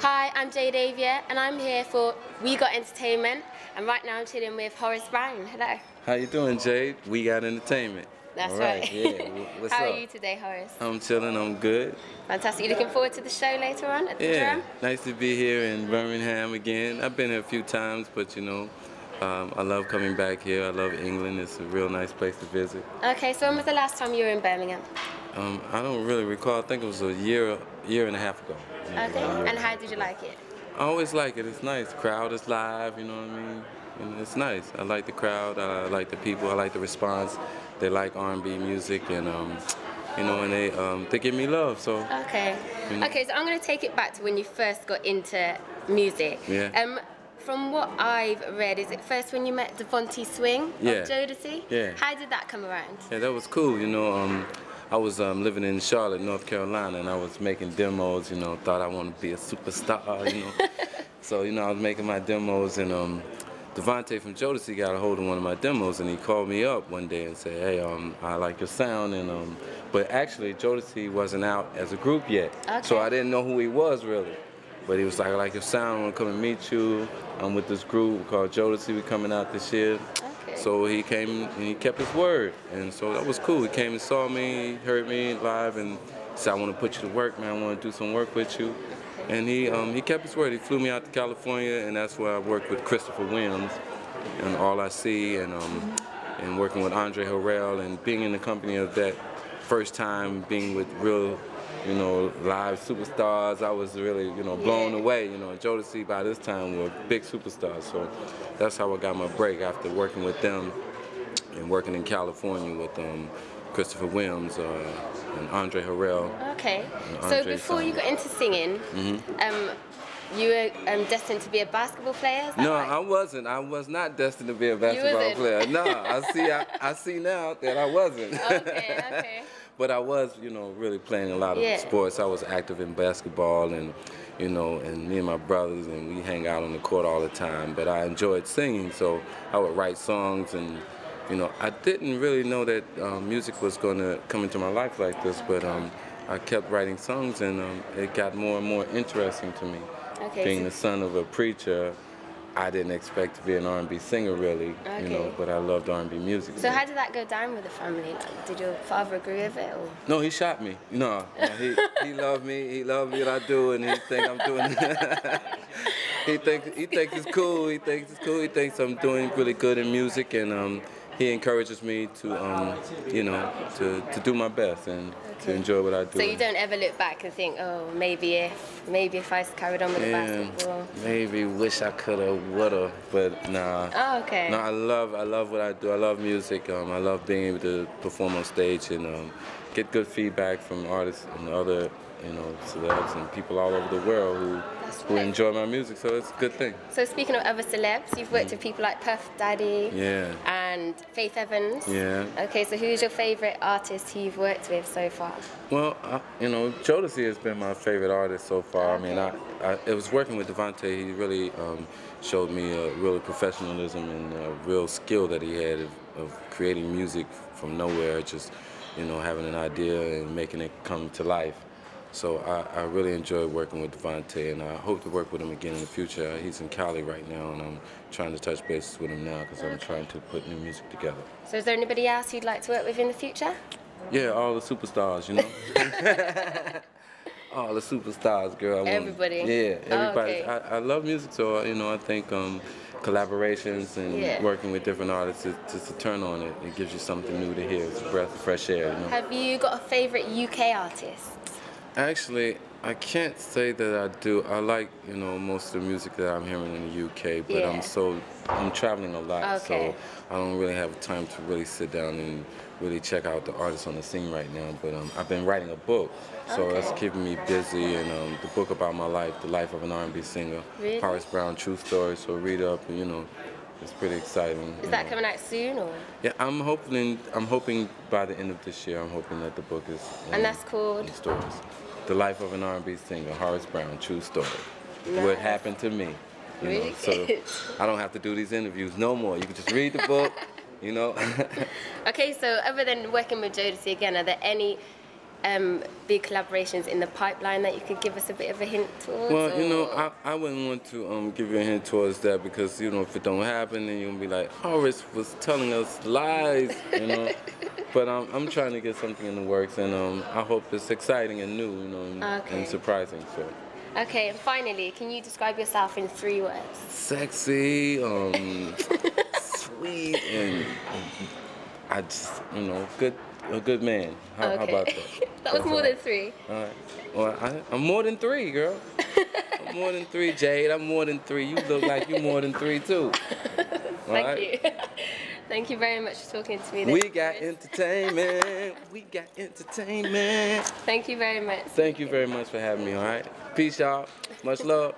Hi, I'm Jade Avia, and I'm here for We Got Entertainment. And right now I'm chilling with Horace Brown. Hello. How you doing, Jade? We got entertainment. That's All right. right. Yeah. What's How up? are you today, Horace? I'm chilling. I'm good. Fantastic. You looking forward to the show later on at the Yeah. Drum? Nice to be here in Birmingham again. I've been here a few times, but you know, um, I love coming back here. I love England. It's a real nice place to visit. Okay, so when was the last time you were in Birmingham? Um, I don't really recall. I think it was a year, year and a half ago. Okay, about a year and how did you like it? I always like it. It's nice. Crowd is live. You know what I mean? And it's nice. I like the crowd. I like the people. I like the response. They like R&B music, and um, you know, and they um, they give me love. So Okay. Mm. Okay, so I'm going to take it back to when you first got into music. Yeah. Um, from what I've read, is it first when you met DeVante Swing Yeah. of Jodeci? Yeah. How did that come around? Yeah, that was cool. You know, um, I was um, living in Charlotte, North Carolina, and I was making demos. You know, thought I wanted to be a superstar. You know, so you know, I was making my demos, and um, DeVante from Jodeci got a hold of one of my demos, and he called me up one day and said, "Hey, um, I like your sound," and um, but actually Jodeci wasn't out as a group yet, so I didn't know who he was really. But he was like, "I like your sound. To come and meet you. I'm with this group called Jodeci. We coming out this year." Okay. So he came and he kept his word, and so that was cool. He came and saw me, heard me live, and said, "I want to put you to work, man. I want to do some work with you." And he um, he kept his word. He flew me out to California, and that's where I worked with Christopher Williams, and All I See, and um, and working with Andre Harrell, and being in the company of that first time being with real. You know, live superstars. I was really, you know, blown Yeah. away. You know, Jodeci by this time were big superstars. So that's how I got my break after working with them and working in California with um, Christopher Williams uh, and Andre Harrell. Okay. And So Andre before you got into singing, um, you were um, destined to be a basketball player. No, right? I wasn't. I was not destined to be a basketball player. No, I see. I, I see now that I wasn't. Okay, okay. but I was, you know, really playing a lot of Yeah. sports. I was active in basketball, and you know, and me and my brothers, and we hang out on the court all the time. But I enjoyed singing, so I would write songs, and you know, I didn't really know that um, music was going to come into my life like this. But um, I kept writing songs, and um, it got more and more interesting to me. Okay, Being so- the son of a preacher, I didn't expect to be an R&B singer, really. You know, but I loved R&B music. So how did that go down with the family? Like, did your father agree with it? Or? No, he shot me. No, no, he he loved me. He loved what I do, and he think I'm doing. he thinks he thinks it's cool. He thinks it's cool. He thinks I'm doing really good in music, and um, he encourages me to um, you know, to, to do my best and to enjoy what I do. So you don't ever look back and think, oh, maybe if maybe if I carried on with the basketball. maybe wish I coulda, woulda, but nah. Oh, okay. No, I love I love what I do. I love music. Um, I love being able to perform on stage and um, get good feedback from artists and other you know celebs and people all over the world who who enjoy my music. So it's a good thing. So speaking of other celebs, you've worked with people like Puff Daddy Yeah. and Faith Evans. Yeah. Okay, so who's your favorite artist who you've worked with so far? Well, I, you know, Jodeci has been my favorite artist so far. I mean, I, I it was working with DeVante. He really um, showed me a real professionalism and a real skill that he had of, of creating music from nowhere, just you know, having an idea and making it come to life. So I, I really enjoyed working with DeVante, and I hope to work with him again in the future. He's in Cali right now, and I'm trying to touch bases with him now because I'm trying to put new music together. So is there anybody else you'd like to work with in the future? Yeah, all the superstars, you know. all the superstars, girl. I want- Everybody? Yeah, Oh, everybody. okay. I, I love music, so you know, I think um, collaborations and Yeah. working with different artists is just a turn on it. It gives you something new to hear. It's a breath of fresh air, you know. Have you got a favorite UK artist? Actually, I can't say that I do. I like, you know, most of the music that I'm hearing in the UK, but Yeah. I'm so I'm traveling a lot, Okay. so I don't really have time to really sit down and really check out the artists on the scene right now. But um, I've been writing a book, so it's Okay. keeping me busy. And um, the book about my life, the life of an R&B singer, Really? Horace Brown, true story. So read up, you know. It's pretty exciting. Is that know. coming out soon or? Yeah, I'm hoping. I'm hoping by the end of this year, I'm hoping that the book is. And um, that's called? stores. The life of an R&B singer, Horace Brown, true story. What happened to me. You Really know, so. I don't have to do these interviews no more. You can just read the book. You know. Okay, so other than working with Jodeci again, are there any um, big collaborations in the pipeline that you could give us a bit of a hint towards? Well, you know, I, I wouldn't want to um, give you a hint towards that because, you know, if it don't happen, then you'll be like, Horace was telling us lies, you know. but um, I'm trying to get something in the works, and um, I hope it's exciting and new, you know, and, Okay. and surprising. So, Okay, and finally, can you describe yourself in three words? sexy, um, sweet, and I just, you know, good, a good man. How, how about that? that was more than three. All right. Well, I, I'm more than three, girl. I'm more than three, Jade. I'm more than three. You look like you're more than three too. Thank right? you. Thank you very much for talking to me. We got entertainment. We got entertainment. Thank you very much. Thank you very much for having me. All right. Peace, y'all. Much love.